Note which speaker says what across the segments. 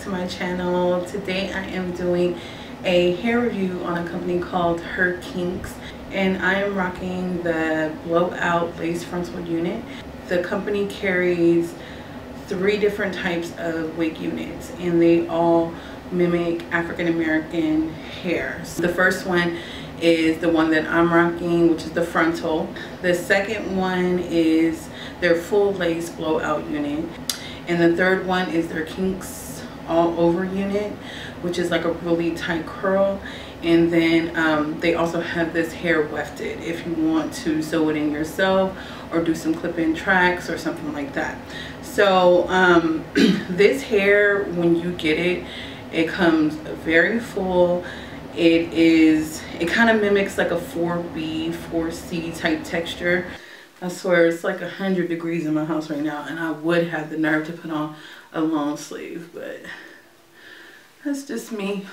Speaker 1: to my channel. Today I am doing a hair review on a company called Her Kinkz and I am rocking the blowout lace frontal unit. The company carries three different types of wig units and they all mimic African American hair. So the first one is the one that I'm rocking which is the frontal. The second one is their full lace blowout unit. And the third one is their kinks all over unit which is like a really tight curl. And then um, they also have this hair wefted. If you want to sew it in yourself or do some clip-in tracks or something like that. So um, this hair when you get it it comes very full. It is it kind of mimics like a 4b 4c type texture I swear it's like a hundred degrees in my house right now and I would have the nerve to put on a long sleeve but that's just me.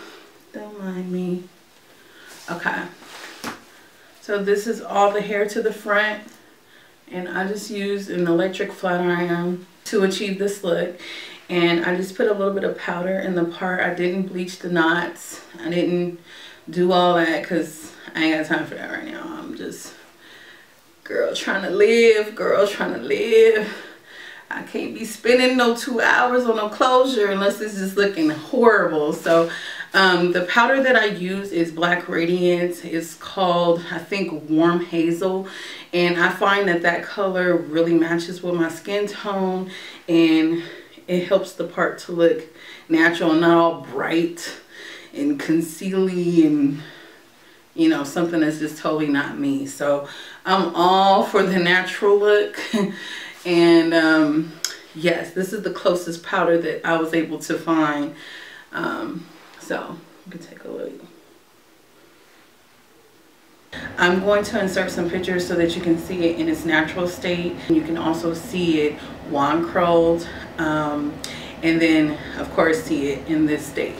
Speaker 1: Don't mind me. Okay. So this is all the hair to the front and I just used an electric flat iron to achieve this look and I just put a little bit of powder in the part. I didn't bleach the knots. I didn't do all that because I ain't got time for that right now. I'm just girl trying to live girl trying to live I can't be spending no two hours on no closure unless it's just looking horrible so um, the powder that I use is Black Radiance. It's called, I think, Warm Hazel. And I find that that color really matches with my skin tone. And it helps the part to look natural and not all bright and concealy and you know, something that's just totally not me. So I'm all for the natural look. and um, yes, this is the closest powder that I was able to find. Um, so you can take a look. I'm going to insert some pictures so that you can see it in its natural state. You can also see it wand curled um, and then of course see it in this state.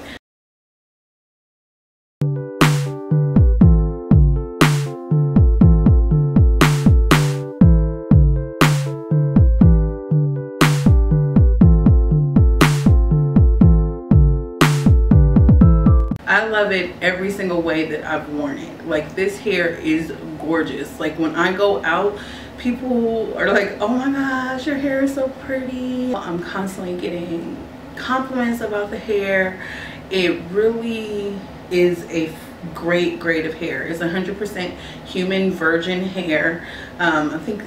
Speaker 1: Love it every single way that I've worn it. Like this hair is gorgeous. Like when I go out, people are like, oh my gosh, your hair is so pretty. I'm constantly getting compliments about the hair. It really is a great grade of hair. It's 100% human virgin hair. Um, I think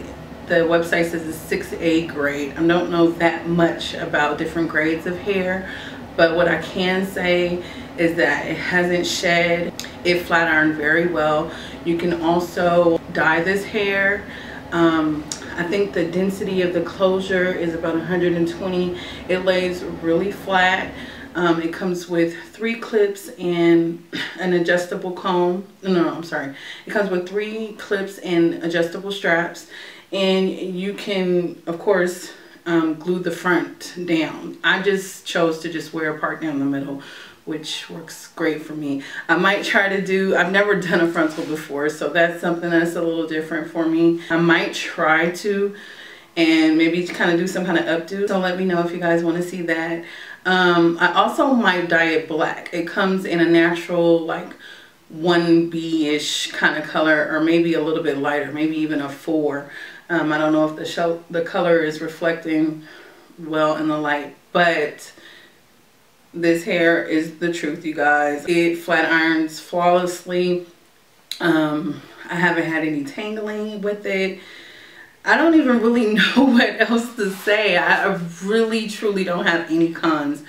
Speaker 1: the website says it's 6A grade. I don't know that much about different grades of hair, but what I can say is that it hasn't shed. It flat ironed very well. You can also dye this hair. Um, I think the density of the closure is about 120 it lays really flat. Um, it comes with three clips and an adjustable comb. No, no I'm sorry. It comes with three clips and adjustable straps. And you can of course um, glue the front down I just chose to just wear a part down the middle which works great for me. I might try to do, I've never done a frontal before, so that's something that's a little different for me. I might try to and maybe kind of do some kind of updo. So let me know if you guys want to see that. Um, I also might dye it black. It comes in a natural like 1B-ish kind of color or maybe a little bit lighter, maybe even a 4. Um, I don't know if the, the color is reflecting well in the light, but this hair is the truth you guys. It flat irons flawlessly. Um i haven't had any tangling with it. I don't even really know what else to say. I really truly don't have any cons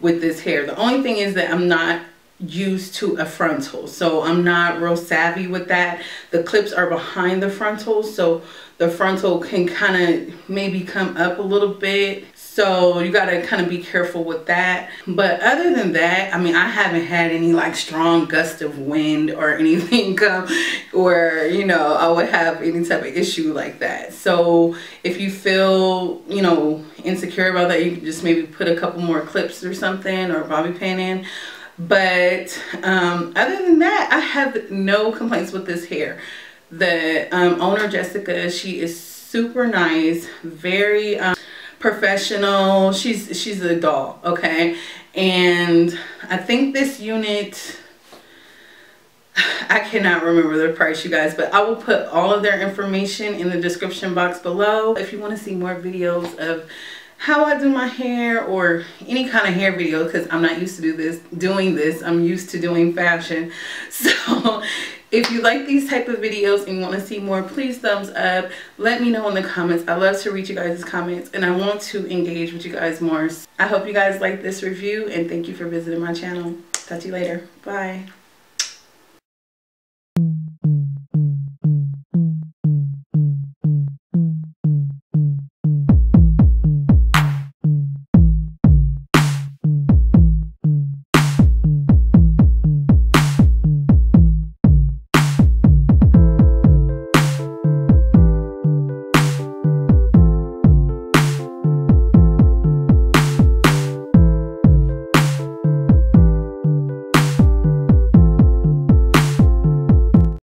Speaker 1: with this hair. The only thing is that i'm not used to a frontal so i'm not real savvy with that. The clips are behind the frontal so the frontal can kind of maybe come up a little bit so you got to kind of be careful with that. But other than that, I mean, I haven't had any like strong gust of wind or anything come where, you know, I would have any type of issue like that. So if you feel, you know, insecure about that, you can just maybe put a couple more clips or something or bobby pin in. But um, other than that, I have no complaints with this hair. The um, owner, Jessica, she is super nice, very... Um, professional. She's she's a doll, okay? And I think this unit I cannot remember the price you guys but I will put all of their information in the description box below if you want to see more videos of how I do my hair or any kind of hair video because I'm not used to do this doing this. I'm used to doing fashion. So if you like these type of videos and you want to see more please thumbs up. Let me know in the comments. I love to read you guys comments and I want to engage with you guys more. I hope you guys like this review and thank you for visiting my channel. Talk to you later. Bye